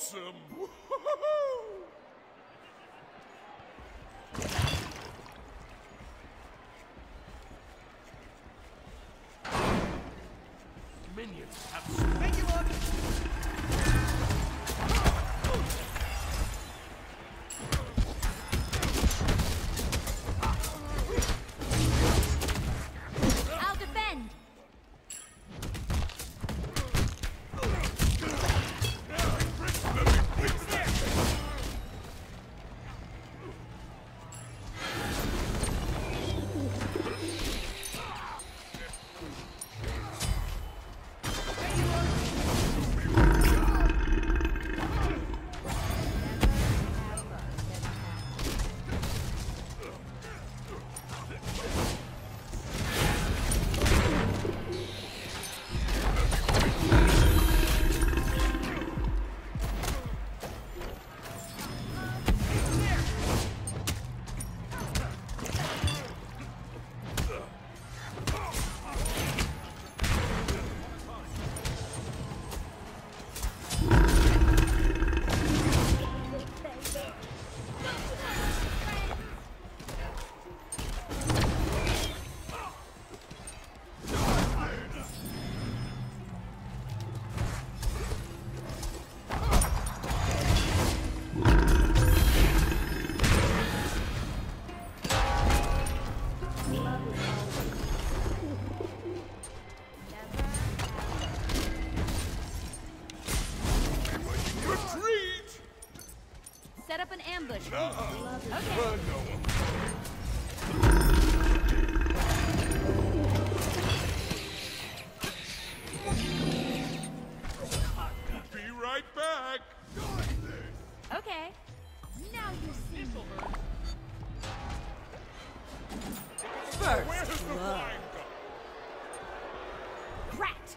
awesome! ambush. Uh. Okay. No. Be right back. Okay. this. First. Where has the flying gone? Rat.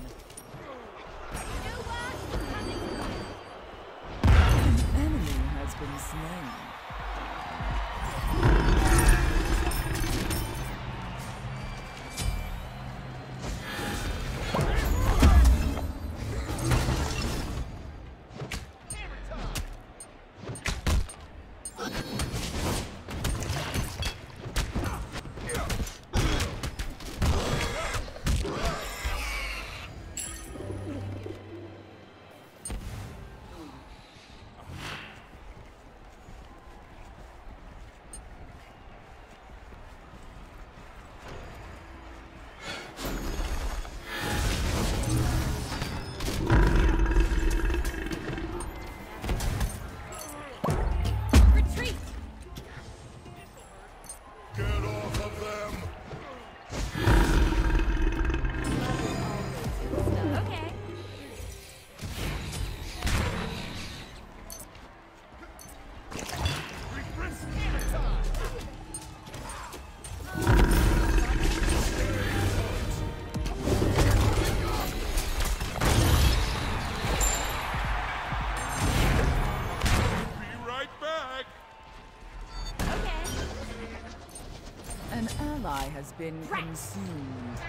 Ally has been consumed.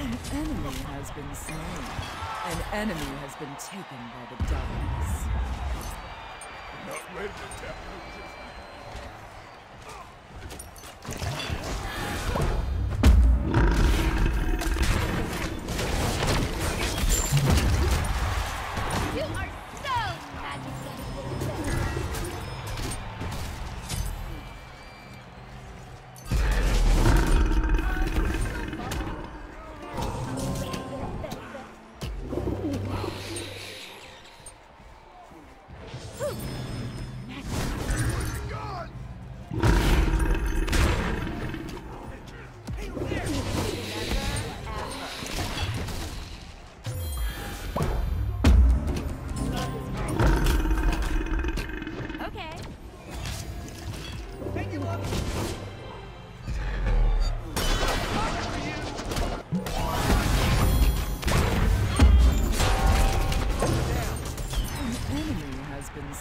An enemy has been slain. An enemy has been taken by the darkness. Not ready to tap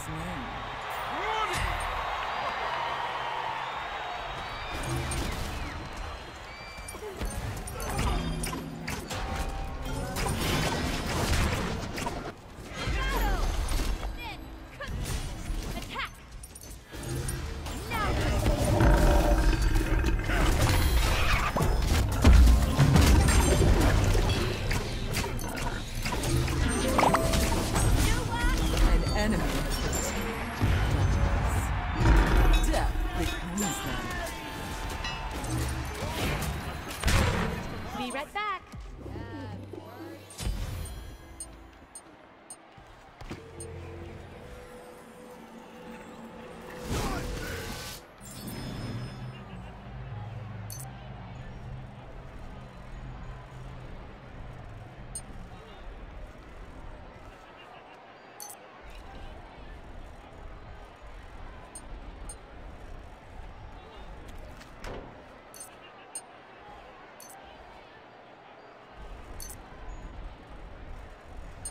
has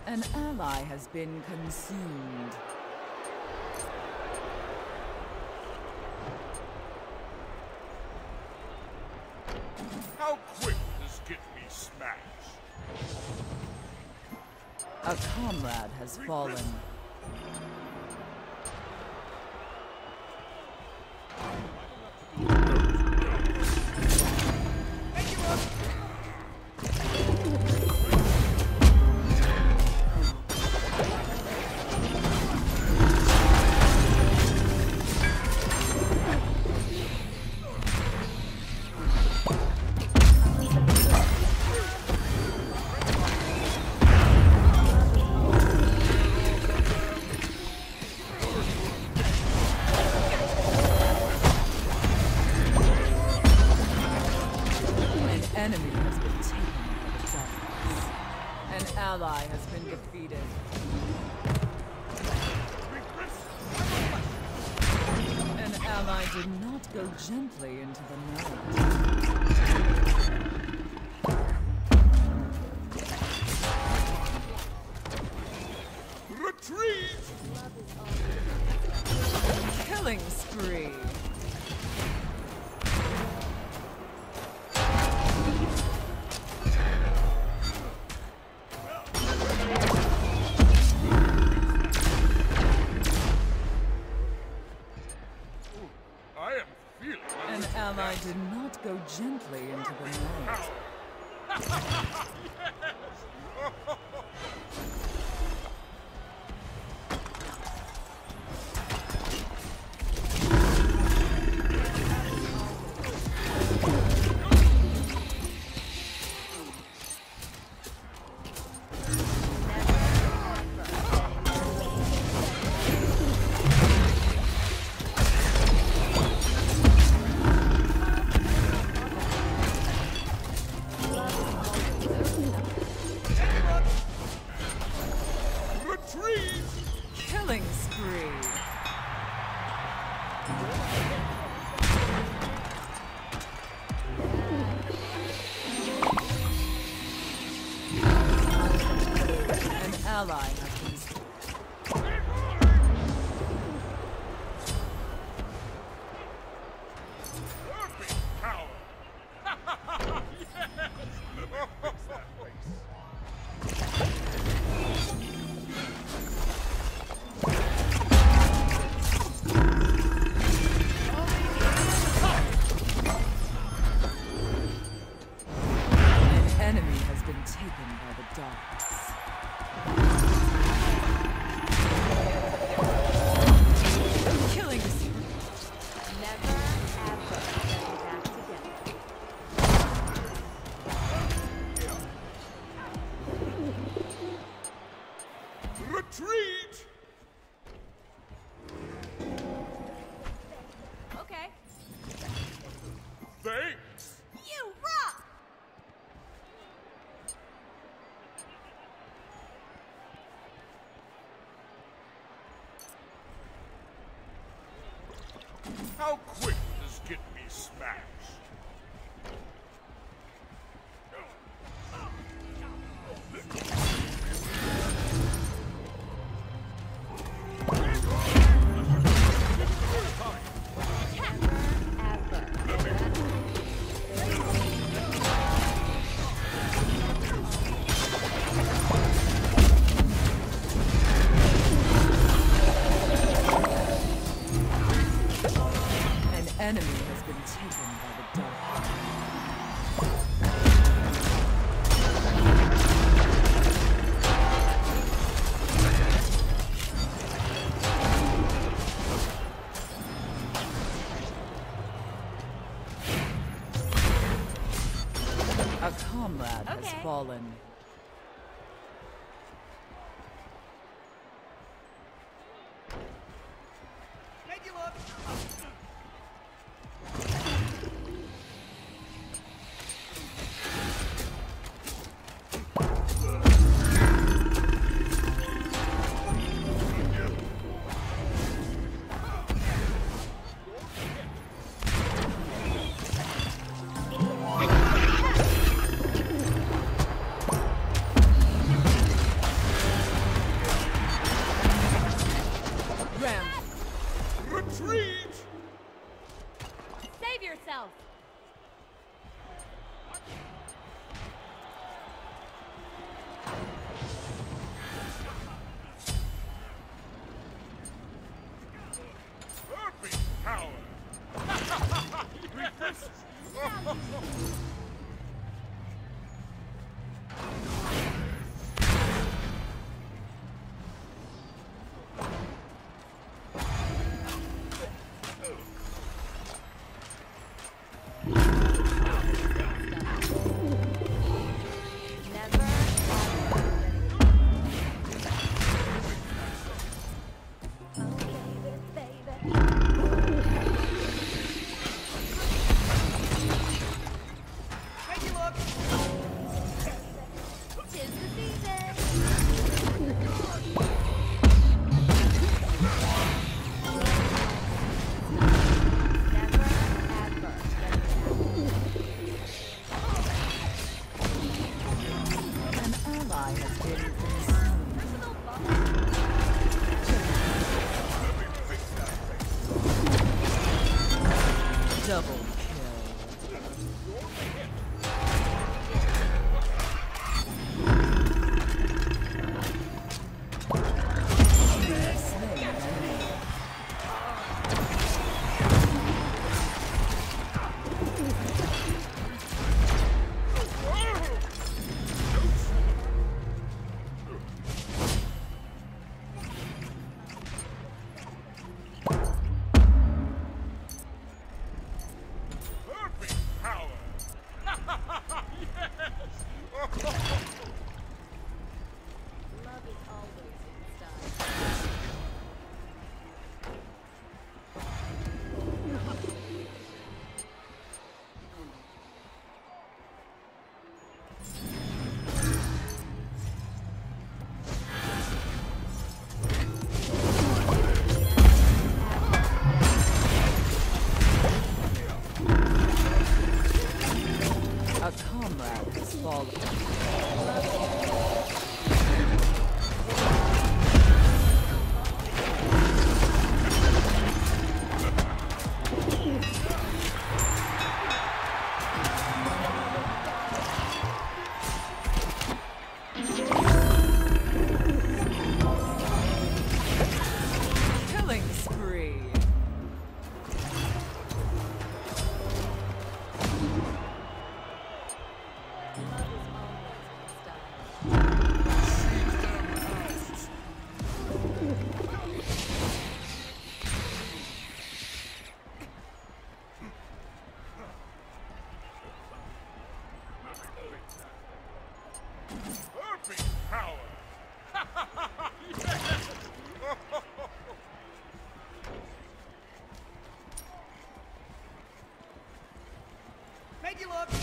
An ally has been consumed. How quick does get me smashed? A comrade has fallen. Go gently into the night. Go gently into the night. How quick enemy breakfast. look.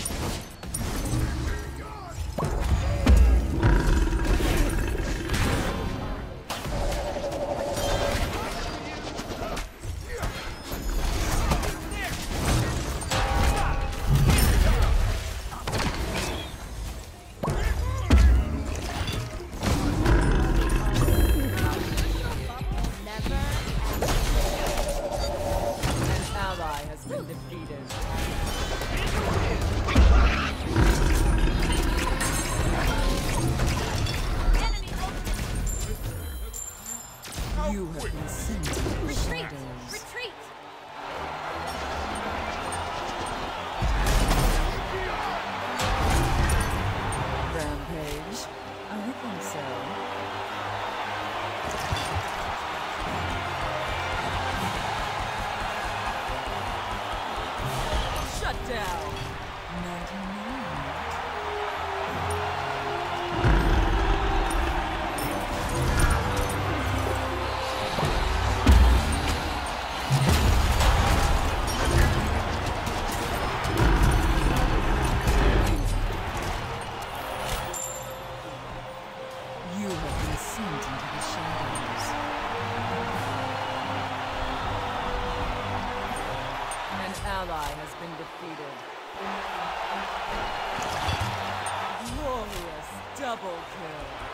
Double kill.